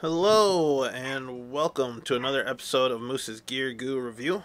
Hello and welcome to another episode of Moose's Gear Goo Review.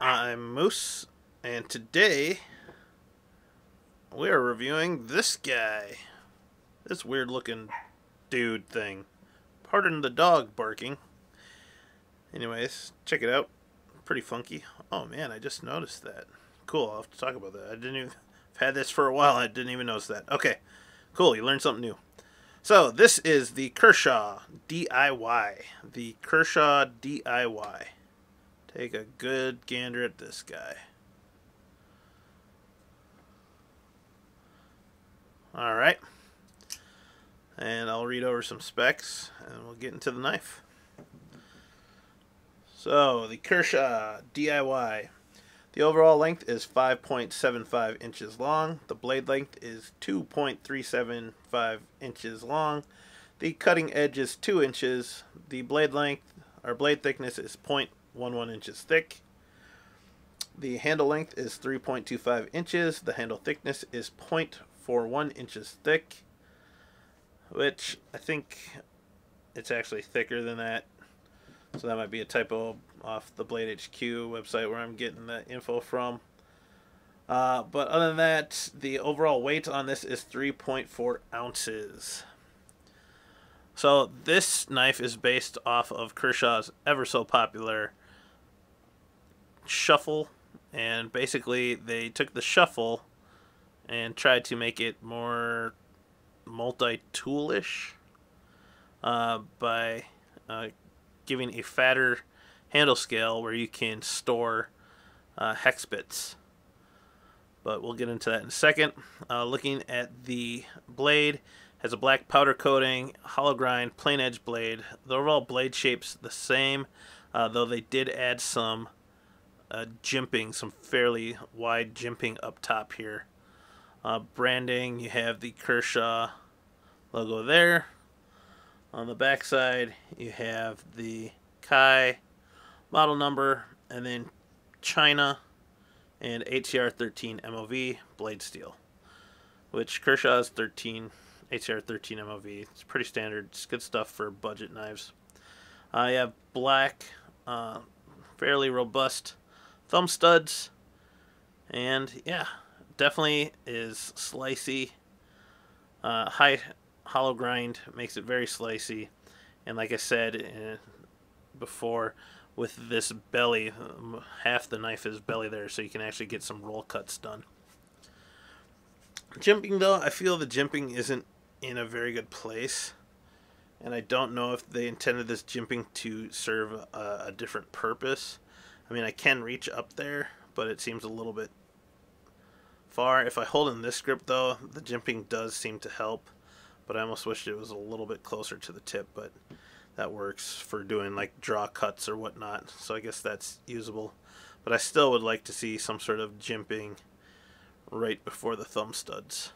I'm Moose, and today we are reviewing this guy. This weird looking dude thing. Pardon the dog barking. Anyways, check it out. Pretty funky. Oh man, I just noticed that. Cool, I'll have to talk about that. I didn't even I've had this for a while, I didn't even notice that. Okay. Cool, you learned something new. So this is the Kershaw DIY. The Kershaw DIY. Take a good gander at this guy. Alright. And I'll read over some specs and we'll get into the knife. So, the Kershaw DIY. The overall length is 5.75 inches long. The blade length is 2.375 inches long. The cutting edge is 2 inches. The blade length, or blade thickness is 0.11 inches thick. The handle length is 3.25 inches. The handle thickness is 0.41 inches thick, which I think it's actually thicker than that. So that might be a typo off the Blade HQ website where I'm getting the info from. Uh, but other than that, the overall weight on this is 3.4 ounces. So this knife is based off of Kershaw's ever so popular shuffle. And basically, they took the shuffle and tried to make it more multi-toolish uh, by uh, giving a fatter handle scale where you can store uh, hex bits. But we'll get into that in a second. Uh, looking at the blade, has a black powder coating, hollow grind, plain edge blade. The overall blade shape's the same, uh, though they did add some uh, jimping, some fairly wide jimping up top here. Uh, branding, you have the Kershaw logo there. On the back side, you have the Kai model number, and then China and 8Cr13MoV blade steel, which Kershaw's 13 8Cr13MoV. It's pretty standard. It's good stuff for budget knives. I uh, have black, uh, fairly robust thumb studs, and yeah, definitely is slicey. Uh, high hollow grind makes it very slicey, and like I said uh, before, with this belly, um, half the knife is belly there, so you can actually get some roll cuts done. Jimping though, I feel the jimping isn't in a very good place. And I don't know if they intended this jimping to serve a, a different purpose. I mean, I can reach up there, but it seems a little bit far. If I hold in this grip though, the jimping does seem to help. But I almost wished it was a little bit closer to the tip, but that works for doing like draw cuts or whatnot. So I guess that's usable. But I still would like to see some sort of jimping right before the thumb studs.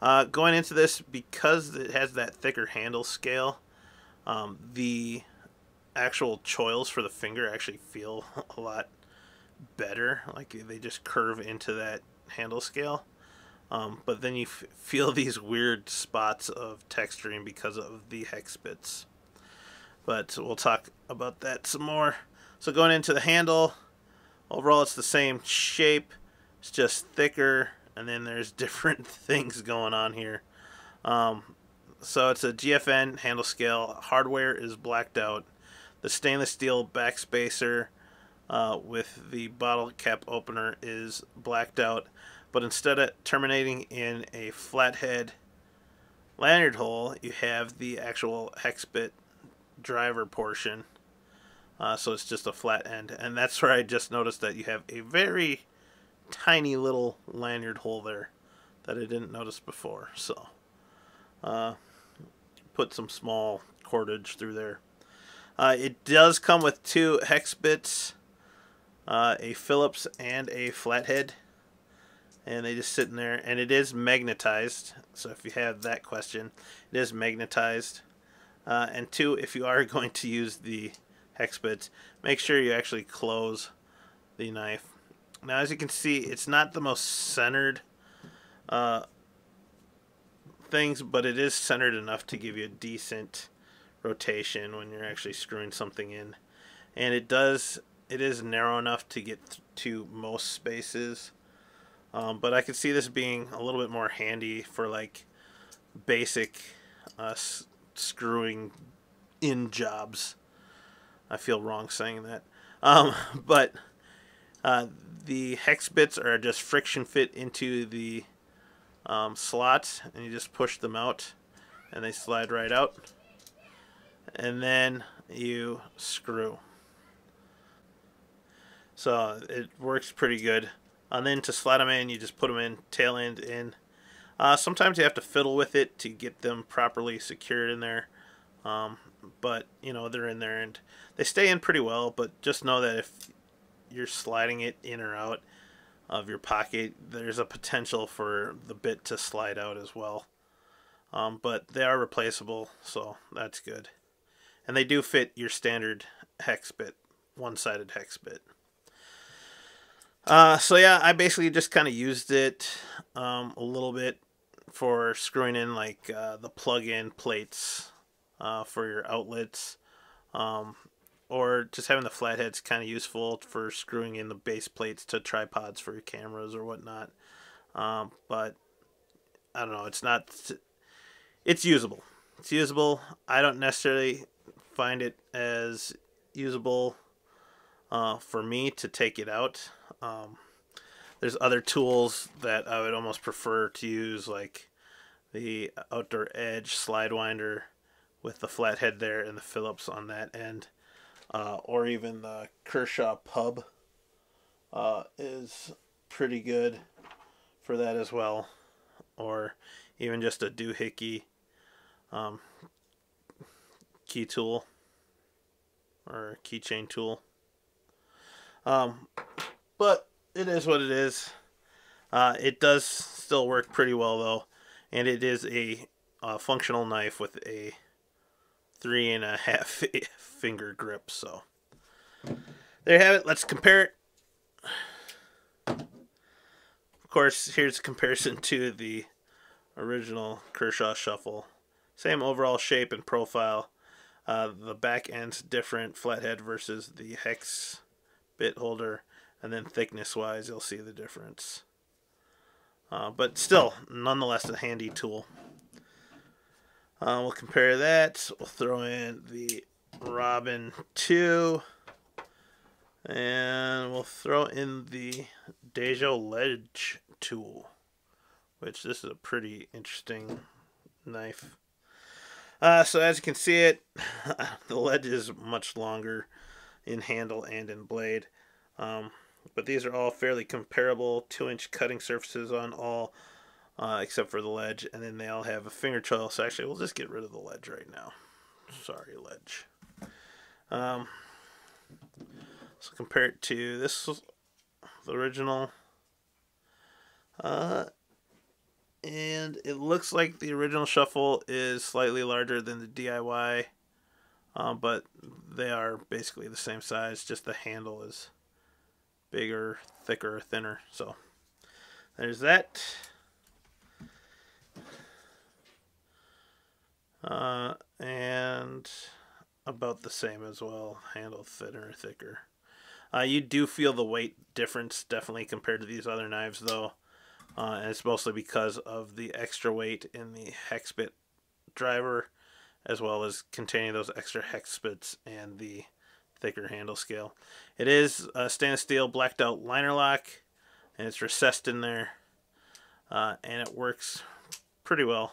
Uh, going into this, because it has that thicker handle scale, um, the actual choils for the finger actually feel a lot better. Like they just curve into that handle scale. Um, but then you feel these weird spots of texturing because of the hex bits. But we'll talk about that some more. So going into the handle, overall it's the same shape. It's just thicker, and then there's different things going on here. Um, so it's a GFN handle scale. Hardware is blacked out. The stainless steel backspacer uh, with the bottle cap opener is blacked out but instead of terminating in a flathead lanyard hole, you have the actual hex bit driver portion. Uh, so it's just a flat end. And that's where I just noticed that you have a very tiny little lanyard hole there that I didn't notice before. So uh, put some small cordage through there. Uh, it does come with two hex bits, uh, a Phillips and a flathead and they just sit in there and it is magnetized so if you have that question it is magnetized uh, and two if you are going to use the hex bits make sure you actually close the knife now as you can see it's not the most centered uh, things but it is centered enough to give you a decent rotation when you're actually screwing something in. And it does, it is narrow enough to get to most spaces. Um, but I could see this being a little bit more handy for like basic uh, screwing in jobs. I feel wrong saying that. Um, but uh, the hex bits are just friction fit into the um, slots and you just push them out and they slide right out and then you screw so it works pretty good and then to slide them in you just put them in tail end in uh, sometimes you have to fiddle with it to get them properly secured in there um, but you know they're in there and they stay in pretty well but just know that if you're sliding it in or out of your pocket, there's a potential for the bit to slide out as well. Um, but they are replaceable, so that's good. And they do fit your standard hex bit, one-sided hex bit. Uh, so yeah, I basically just kind of used it um, a little bit for screwing in like uh, the plug-in plates uh, for your outlets. Um, or just having the flatheads kind of useful for screwing in the base plates to tripods for your cameras or whatnot. Um, but I don't know. It's not. It's usable. It's usable. I don't necessarily find it as usable uh, for me to take it out. Um, there's other tools that I would almost prefer to use, like the Outdoor Edge slide winder with the flathead there and the Phillips on that end uh, or even the Kershaw Pub uh, is pretty good for that as well, or even just a doohickey um, key tool or keychain tool. Um, but it is what it is. Uh, it does still work pretty well though, and it is a, a functional knife with a three and a half finger grip. So there you have it. Let's compare it. Of course, here's a comparison to the original Kershaw Shuffle. Same overall shape and profile. Uh, the back end's different, flathead versus the hex bit holder. And then thickness wise, you'll see the difference. Uh, but still, nonetheless, a handy tool. Uh, we'll compare that. We'll throw in the Robin 2. And we'll throw in the Dajo Ledge tool. Which this is a pretty interesting knife. Uh, so as you can see it, the ledge is much longer in handle and in blade. Um, but these are all fairly comparable 2 inch cutting surfaces on all uh, except for the ledge, and then they all have a finger choil. So actually, we'll just get rid of the ledge right now. Sorry, ledge. Um, so compare it to this, the original. Uh, and it looks like the original shuffle is slightly larger than the DIY, um, but they are basically the same size. Just the handle is bigger, thicker, thinner. So there's that. Uh, and about the same as well. Handle thinner, thicker. Uh, you do feel the weight difference definitely compared to these other knives though. Uh, and it's mostly because of the extra weight in the hex bit driver as well as containing those extra hex bits and the thicker handle scale. It is a stainless steel blacked out liner lock and it's recessed in there uh, and it works pretty well.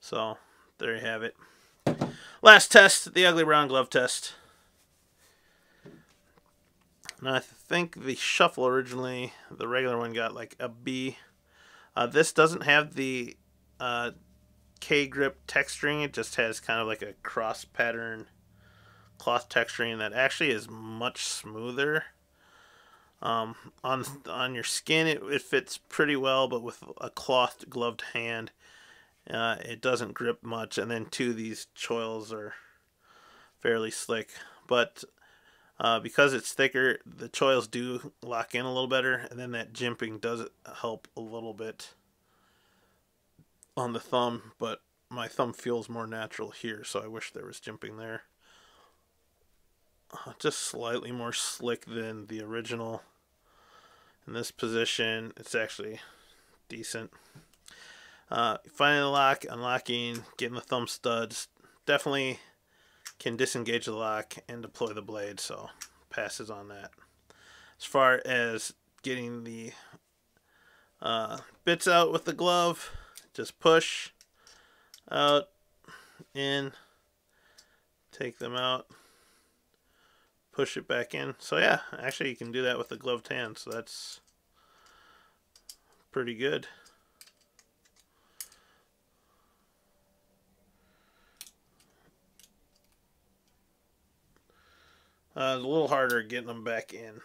So there you have it. Last test, the ugly brown glove test. Now I think the shuffle originally, the regular one got like a B. Uh, this doesn't have the uh, K grip texturing. It just has kind of like a cross pattern cloth texturing that actually is much smoother. Um, on on your skin, it, it fits pretty well, but with a cloth gloved hand, uh, it doesn't grip much, and then two, these choils are fairly slick. But uh, because it's thicker, the choils do lock in a little better, and then that jimping does help a little bit on the thumb. But my thumb feels more natural here, so I wish there was jimping there. Uh, just slightly more slick than the original. In this position, it's actually decent. Uh, finding the lock, unlocking, getting the thumb studs, definitely can disengage the lock and deploy the blade, so passes on that. As far as getting the uh, bits out with the glove, just push out, in, take them out, push it back in. So yeah, actually you can do that with the gloved hand, so that's pretty good. Uh, a little harder getting them back in.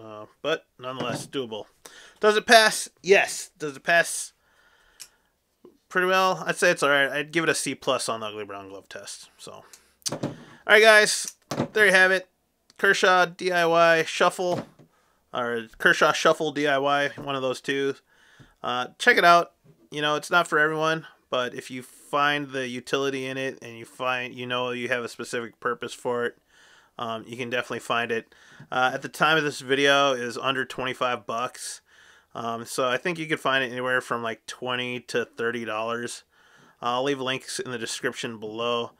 Uh, but nonetheless doable. Does it pass? Yes. Does it pass pretty well? I'd say it's alright. I'd give it a C plus on the ugly brown glove test. So, alright guys, there you have it. Kershaw DIY Shuffle, or Kershaw Shuffle DIY, one of those two. Uh, check it out. You know, it's not for everyone, but if you find the utility in it and you find, you know, you have a specific purpose for it, um, you can definitely find it. Uh, at the time of this video is under 25 bucks. Um, so I think you could find it anywhere from like 20 to $30. I'll leave links in the description below.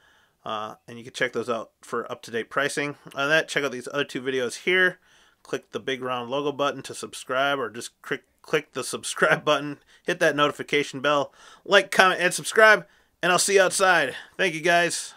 Uh, and you can check those out for up-to-date pricing. On that, check out these other two videos here. Click the big round logo button to subscribe or just click, click the subscribe button. Hit that notification bell. Like, comment, and subscribe. And I'll see you outside. Thank you, guys.